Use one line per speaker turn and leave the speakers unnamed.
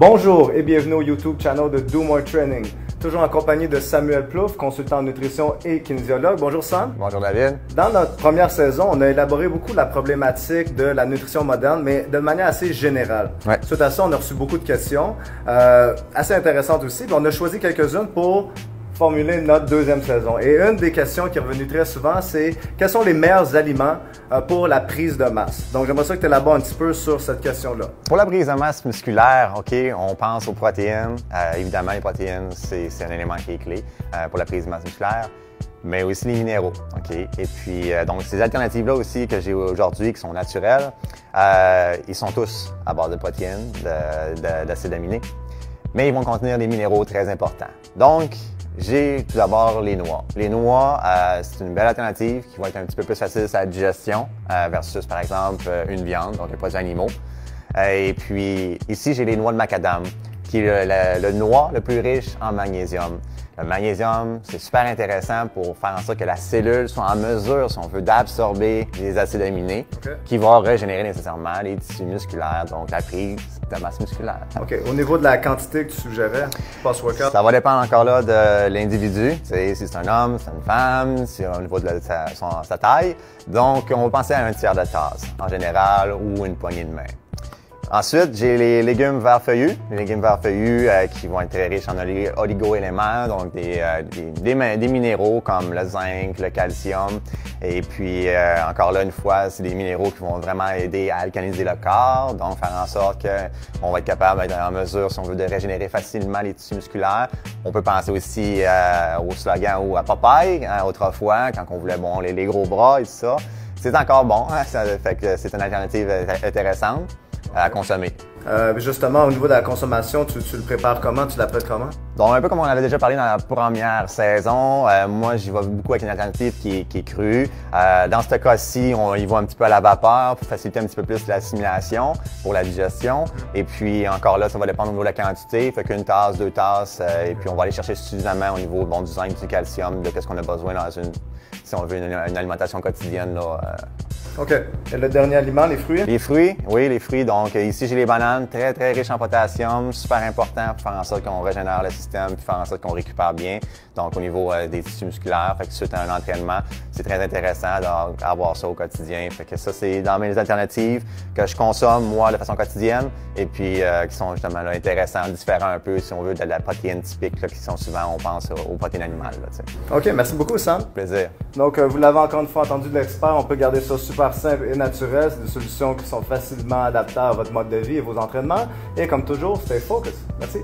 Bonjour et bienvenue au YouTube channel de Do More Training. Toujours en compagnie de Samuel Plouffe, consultant en nutrition et kinésiologue. Bonjour Sam.
Bonjour David.
Dans notre première saison, on a élaboré beaucoup la problématique de la nutrition moderne, mais de manière assez générale.
Ouais.
Suite à ça, on a reçu beaucoup de questions, euh, assez intéressantes aussi. Puis on a choisi quelques-unes pour formuler notre deuxième saison. Et une des questions qui est revenue très souvent, c'est quels sont les meilleurs aliments euh, pour la prise de masse? Donc j'aimerais ça que tu élabores un petit peu sur cette question-là.
Pour la prise de masse musculaire, OK, on pense aux protéines. Euh, évidemment, les protéines, c'est un élément qui est clé euh, pour la prise de masse musculaire, mais aussi les minéraux, OK? Et puis, donc, ces alternatives-là aussi que j'ai aujourd'hui, qui sont naturelles, ils sont tous à base de protéines, de- de- d'acides aminés, mais ils vont contenir des minéraux très importants. Donc, j'ai tout d'abord les noix. Les noix, euh, c'est une belle alternative qui va être un petit peu plus facile à la digestion euh, versus, par exemple, euh, une viande, donc les produits animaux. Et puis, ici, j'ai les noix de macadam, qui est le, le- le noix le plus riche en magnésium. Le magnésium, c'est super intéressant pour faire en sorte que la cellule soit en mesure, si on veut, d'absorber les acides aminés
OK.
qui vont régénérer nécessairement les tissus musculaires, donc la prise de masse musculaire.
OK. Au niveau de la quantité que tu suggérais, post-workout,
Ça va dépendre encore là de l'individu. Tu si c'est un homme, si c'est une femme, si au niveau de la- sa, son- sa taille. Donc, on va penser à un tiers de tasse en général ou une poignée de main. Ensuite, j'ai les légumes verts feuillus. Les légumes verts feuillus euh, qui vont être très riches en oli- oligo-éléments, donc des, euh, des, des minéraux comme le zinc, le calcium. Et puis, euh, encore là, une fois, c'est des minéraux qui vont vraiment aider à alcaliniser le corps, donc faire en sorte qu'on va être capable d'être en mesure, si on veut, de régénérer facilement les tissus musculaires. On peut penser aussi euh, au slogan ou à Popeye, hein, autrefois, quand on voulait bon, les, les gros bras et tout ça. C'est encore bon, hein, ça fait que c'est une alternative euh, intéressante à consommer.
euh, justement, au niveau de la consommation, tu, tu le prépares comment? Tu l'apprêtes comment?
Donc, un peu comme on avait déjà parlé dans la première saison, euh, moi, j'y vais beaucoup avec une alternative qui est, qui est crue. Euh, dans ce cas-ci, on y va un petit peu à la vapeur pour faciliter un petit peu plus l'assimilation pour la digestion. Et puis, encore là, ça va dépendre au niveau de la quantité. Fait qu'une tasse, deux tasses, euh, et puis on va aller chercher suffisamment au niveau bon, du zinc, du calcium, de qu'est-ce qu'on a besoin dans une, si on veut, une, une alimentation quotidienne. Là, euh,
OK. Et le dernier aliment, les fruits?
les fruits, oui, les fruits. Donc, euh, ici, j'ai les bananes, très, très riches en potassium, super important pour faire en sorte qu'on régénère le système, puis faire en sorte qu'on récupère bien. Donc, au niveau euh, des tissus musculaires, fait que suite à un entraînement, c'est très intéressant d'avoir ça au quotidien. Fait que ça, c'est dans mes alternatives que je consomme, moi, de façon quotidienne, et puis euh, qui sont justement là, intéressants, différents un peu, si on veut, de la protéine typique, là, qui sont souvent, on pense aux protéines animales. Là.
OK, merci beaucoup, Sam.
Plaisir.
Donc, euh, vous l'avez encore une fois entendu de l'expert, on peut garder ça super simple et naturel. C'est des solutions qui sont facilement adaptables à votre mode de vie et vos entraînements. Et comme toujours, stay focus. Merci.